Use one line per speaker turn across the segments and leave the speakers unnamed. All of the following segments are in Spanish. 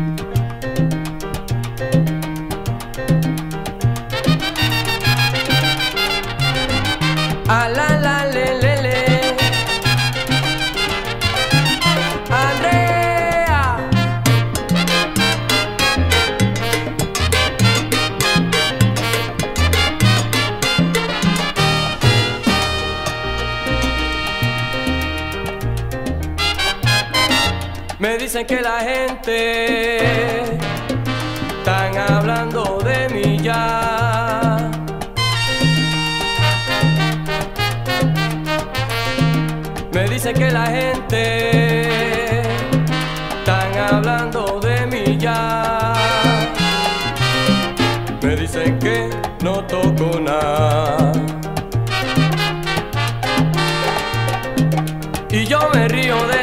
A Me dicen que la gente están hablando de mí ya. Me dicen que la gente están hablando de mí ya. Me dicen que no toco nada. Y yo me río de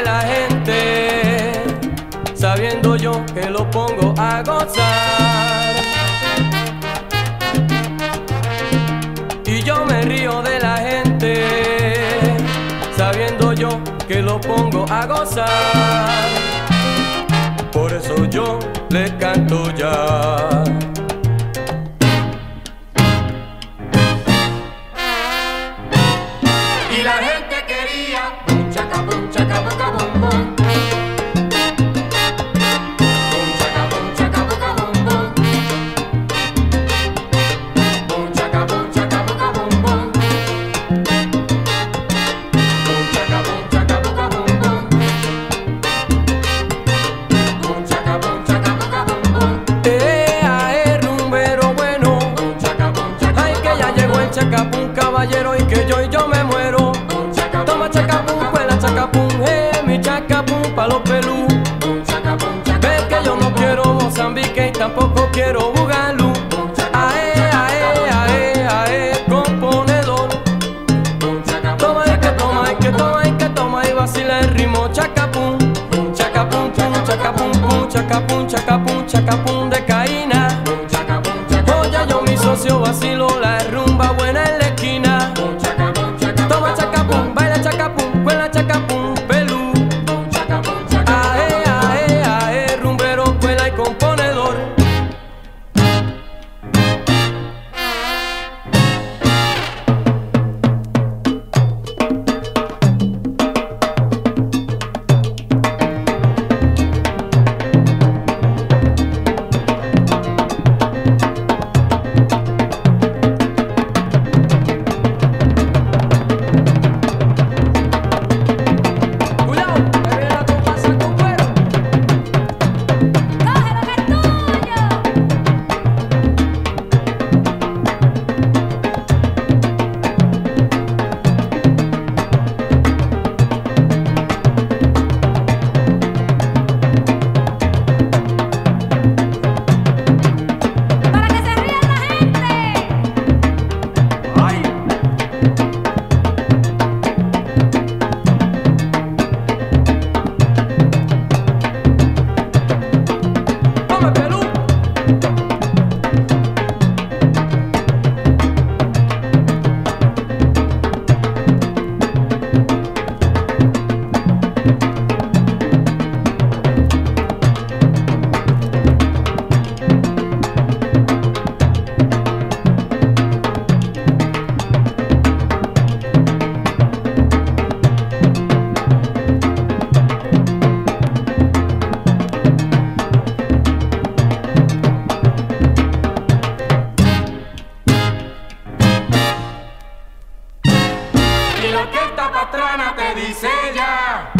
a gozar. Y yo me río de la gente, sabiendo yo que lo pongo a gozar. Por eso yo le canto ya. Chacapún, caballero, y que yo y yo me muero. Toma chacapún, cuela chacapún, eh, mi chacapún pa' los pelú. Ves que yo no quiero Mozambique y tampoco quiero Bugalú. Ae, ae, ae, ae, componedor. Toma y que toma y que toma y que toma y vacila el ritmo chacapún. Chacapún, chacapún, pum, chacapún, chacapún, chacapún de caína. Oye, yo mi socio vacilo la rumba buena
Y
lo que esta pastrana te dice ya.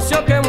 socio que